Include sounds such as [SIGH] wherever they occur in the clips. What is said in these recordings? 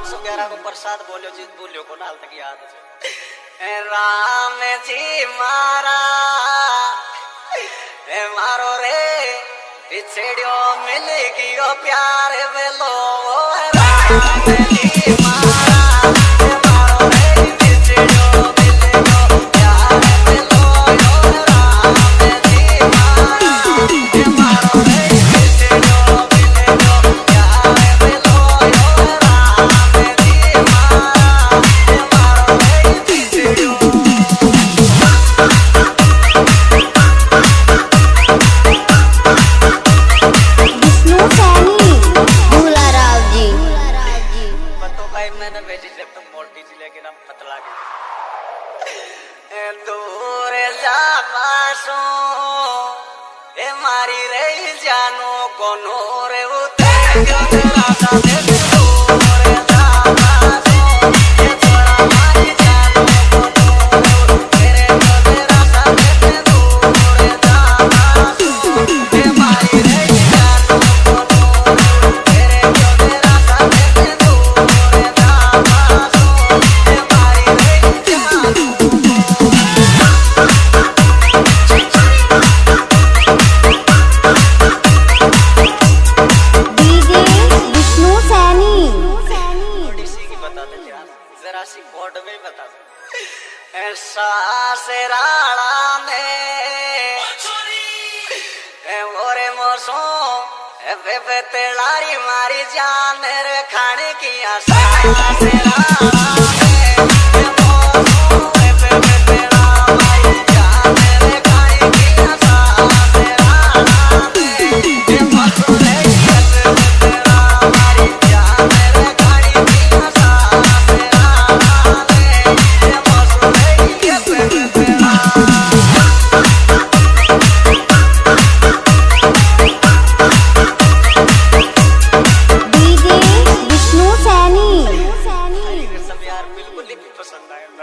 राम सुग्यारा को प्रसाद बोलो जी बोलो को नाल तक याद है राम जी मारा ए मारो रे पिछड़ियो मिल गयो प्यार बेलो राम जी मारा भाई मैंने भेजी जब तुम मोटी सी लेकिन हम पतला गए दूर जावासो ए, मारी रही जानो कोनो रे उते जरा सी कोड में बता दो। ऐसा से राड़ा में मोरे मोसो बेबे तेलारी मारी जान रे खाने की आशा। से राड़ा में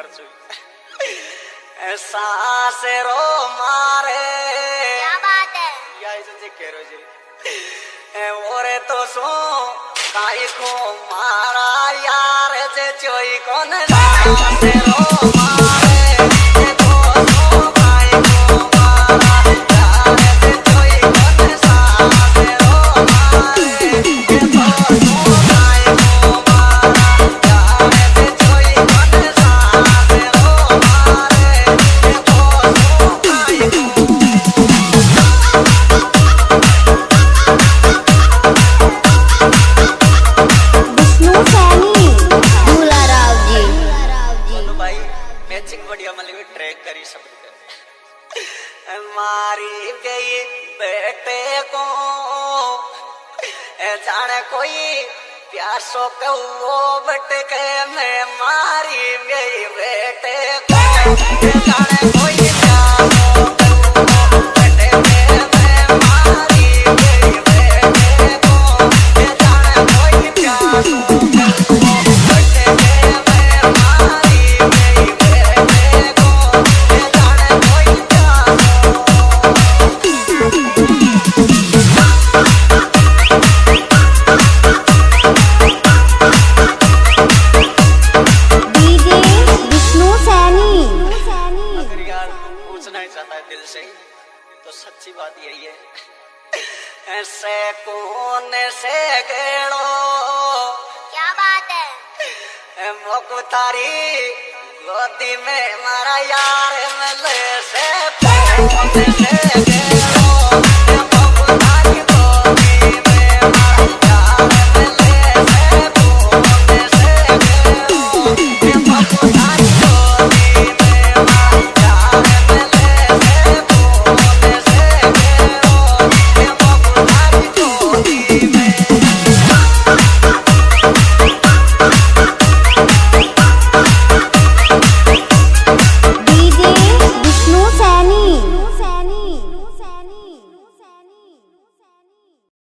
[LAUGHS] ऐसा से रो मारे। क्या बात है? या इसे कह रहे जी। [LAUGHS] ए ओरे तो सो काई को मारा यार जे चोई कोन से रो मारे। मारी गई बेटे को। जाने कोई प्यासो कौ बटे के मैं मारी गई बेटे को। जाने कोई तो सच्ची बात यही है। ऐसे कौन से गेड़ो? क्या बात है? मुकुतारी गोदी में मारा यार मिले से कौन से गेड़ो।